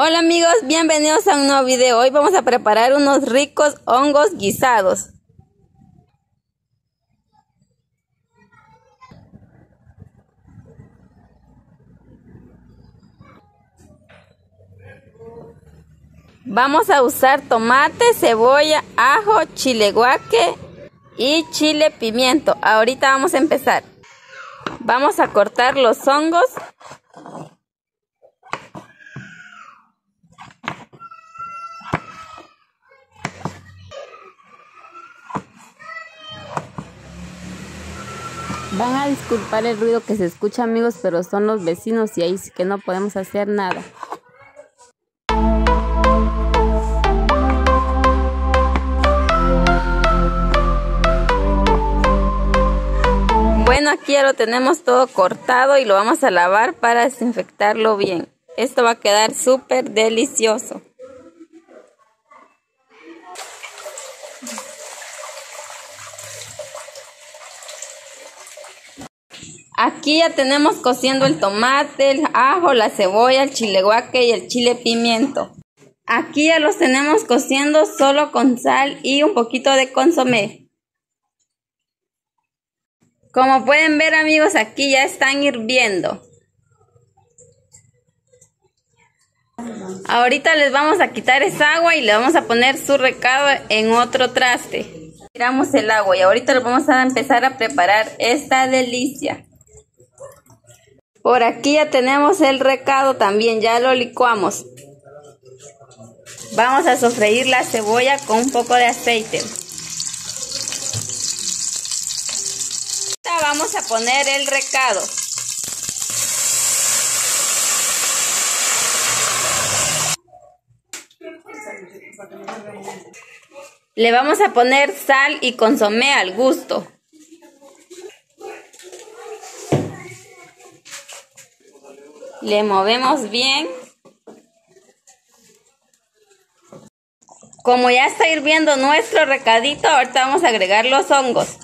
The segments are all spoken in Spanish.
Hola amigos, bienvenidos a un nuevo video. Hoy vamos a preparar unos ricos hongos guisados. Vamos a usar tomate, cebolla, ajo, chile guaque y chile pimiento. Ahorita vamos a empezar. Vamos a cortar los hongos Van a disculpar el ruido que se escucha amigos, pero son los vecinos y ahí sí que no podemos hacer nada. Bueno, aquí ya lo tenemos todo cortado y lo vamos a lavar para desinfectarlo bien. Esto va a quedar súper delicioso. Aquí ya tenemos cociendo el tomate, el ajo, la cebolla, el chile guaque y el chile pimiento. Aquí ya los tenemos cociendo solo con sal y un poquito de consomé. Como pueden ver amigos, aquí ya están hirviendo. Ahorita les vamos a quitar esa agua y le vamos a poner su recado en otro traste. Tiramos el agua y ahorita lo vamos a empezar a preparar esta delicia. Por aquí ya tenemos el recado también, ya lo licuamos. Vamos a sofreír la cebolla con un poco de aceite. Vamos a poner el recado. Le vamos a poner sal y consomé al gusto. Le movemos bien. Como ya está hirviendo nuestro recadito, ahorita vamos a agregar los hongos.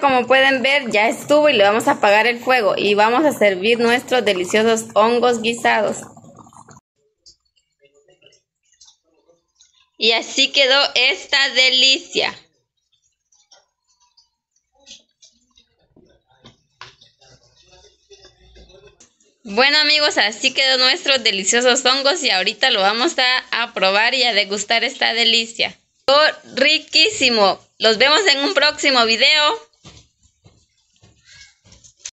Como pueden ver ya estuvo y le vamos a apagar el fuego y vamos a servir nuestros deliciosos hongos guisados. Y así quedó esta delicia. Bueno amigos, así quedó nuestros deliciosos hongos y ahorita lo vamos a, a probar y a degustar esta delicia. riquísimo. Los vemos en un próximo video.